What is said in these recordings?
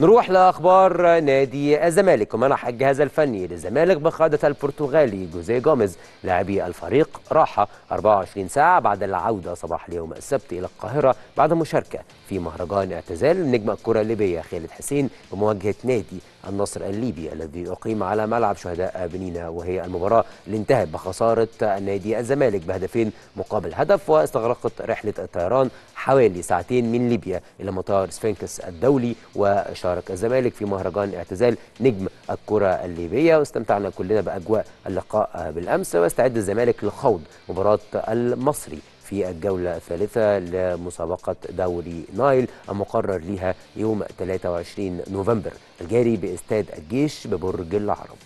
نروح لأخبار نادي الزمالك. ومنح الجهاز الفني للزمالك بقياده البرتغالي جوزيه جوميز لاعبي الفريق راحه 24 ساعة بعد العودة صباح اليوم السبت إلى القاهرة بعد مشاركة في مهرجان اعتزال نجم الكرة الليبية خالد حسين بمواجهة نادي النصر الليبي الذي أقيم على ملعب شهداء بنينا وهي المباراة اللي انتهت بخسارة نادي الزمالك بهدفين مقابل هدف واستغرقت رحلة الطيران حوالي ساعتين من ليبيا إلى مطار سفنكس الدولي وشارك الزمالك في مهرجان اعتزال نجم الكرة الليبية. واستمتعنا كلنا بأجواء اللقاء بالأمس. واستعد الزمالك لخوض مباراة المصري في الجولة الثالثة لمسابقة دوري نايل المقرر لها يوم 23 نوفمبر. الجاري بإستاد الجيش ببرج العرب.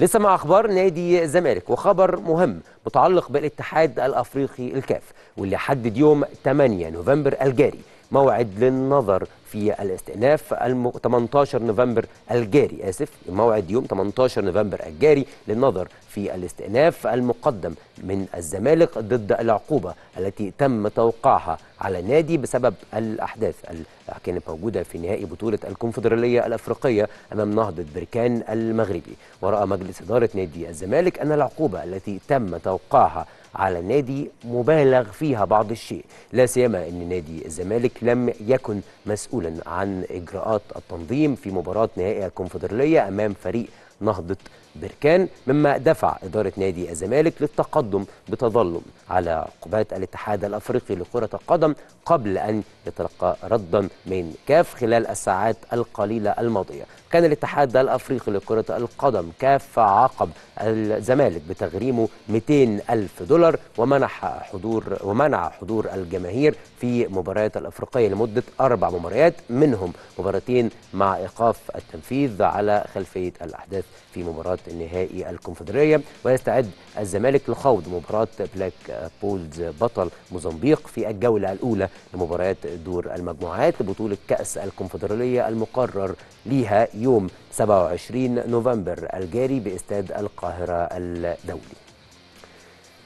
لسه مع أخبار نادي الزمالك وخبر مهم متعلق بالاتحاد الأفريقي الكاف واللي حدد يوم 8 نوفمبر الجاري موعد للنظر في الاستئناف الم... 18 نوفمبر الجاري آسف موعد يوم 18 نوفمبر الجاري للنظر في الاستئناف المقدم من الزمالك ضد العقوبة التي تم توقيعها على النادي بسبب الأحداث اللي كانت موجودة في نهائي بطولة الكونفدرالية الأفريقية أمام نهضة بركان المغربي. وراى مجلس إدارة نادي الزمالك أن العقوبة التي تم توقيعها على النادي مبالغ فيها بعض الشيء. لا سيما إن نادي الزمالك لم يكن مسؤولا عن إجراءات التنظيم في مباراة نهائي الكونفدرالية أمام فريق نهضة بركان مما دفع إدارة نادي الزمالك للتقدم بتظلم على عقوبات الاتحاد الأفريقي لكرة القدم قبل أن يتلقى ردا من كاف خلال الساعات القليلة الماضية. كان الاتحاد الأفريقي لكرة القدم كاف عاقب الزمالك بتغريمه 200 ألف دولار ومنح حضور ومنع حضور الجماهير في مباريات الأفريقية لمدة أربع مباريات منهم مباراتين مع إيقاف التنفيذ على خلفية الأحداث في مباراة النهائي الكونفدرالية ويستعد الزمالك لخوض مباراة بلاك بولز بطل موزمبيق في الجولة الأولى لمباريات دور المجموعات لبطولة كأس الكونفدرالية المقرر ليها يوم 27 نوفمبر الجاري بإستاد القاهرة الدولي.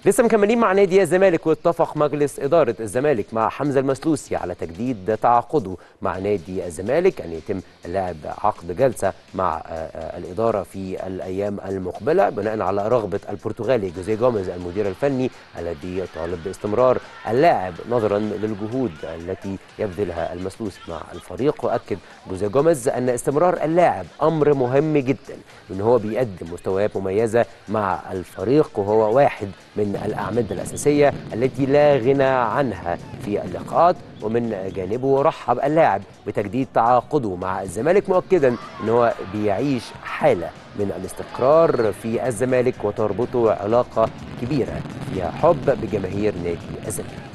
لسه مكملين مع نادي الزمالك واتفق مجلس إدارة الزمالك مع حمزة المسلوسي على تجديد تعاقده مع نادي الزمالك. أن يتم اللعب عقد جلسة مع الإدارة في الأيام المقبلة بناء على رغبة البرتغالي جوزيه جوميز المدير الفني الذي يطالب باستمرار اللاعب نظرا للجهود التي يبذلها المسلوسي مع الفريق. وأكد جوزيه جوميز أن استمرار اللاعب أمر مهم جدا وأن هو بيقدم مستويات مميزة مع الفريق وهو واحد من الأعمدة الأساسية التي لا غنى عنها في اللقاءات ومن جانبه رحب اللاعب بتجديد تعاقده مع الزمالك مؤكدا إن هو بيعيش حالة من الاستقرار في الزمالك وتربطه علاقة كبيرة فيها حب بجماهير نادي الزمالك.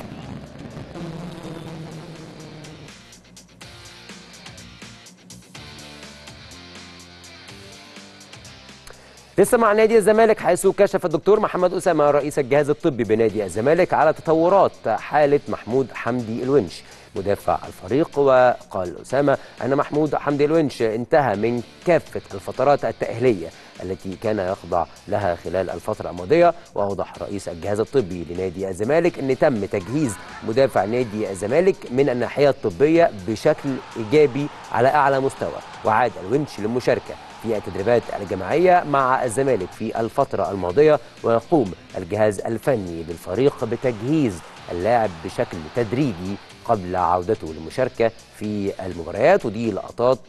لسه مع نادي الزمالك حيث كشف الدكتور محمد أسامة رئيس الجهاز الطبي بنادي الزمالك على تطورات حالة محمود حمدي الونش. مدافع الفريق وقال أسامة أن محمود حمدي الونش انتهى من كافة الفترات التأهيلية التي كان يخضع لها خلال الفترة الماضية. وأوضح رئيس الجهاز الطبي لنادي الزمالك أن تم تجهيز مدافع نادي الزمالك من الناحية الطبية بشكل إيجابي على أعلى مستوى. وعاد الونش للمشاركة. في التدريبات الجماعية مع الزمالك في الفترة الماضية ويقوم الجهاز الفني للفريق بتجهيز اللاعب بشكل تدريجي قبل عودته للمشاركة في المباريات ودي لقطات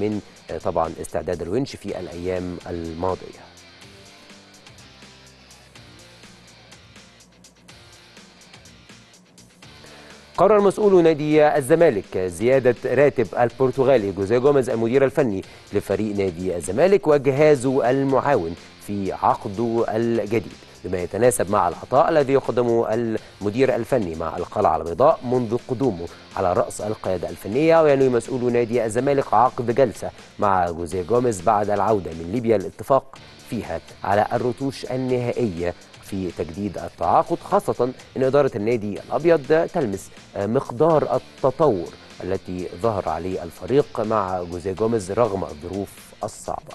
من طبعا استعداد الونش في الأيام الماضية. قرر مسؤول نادي الزمالك زيادة راتب البرتغالي جوزيه جوميز المدير الفني لفريق نادي الزمالك وجهازه المعاون في عقده الجديد بما يتناسب مع العطاء الذي يقدمه المدير الفني مع القلعة البيضاء منذ قدومه على رأس القيادة الفنية وينوي مسؤول نادي الزمالك عقد جلسة مع جوزيه جوميز بعد العودة من ليبيا الاتفاق فيها على الرتوش النهائية في تجديد التعاقد خاصة أن إدارة النادي الأبيض تلمس مقدار التطور التي ظهر عليه الفريق مع جوزيه جوميز رغم الظروف الصعبة.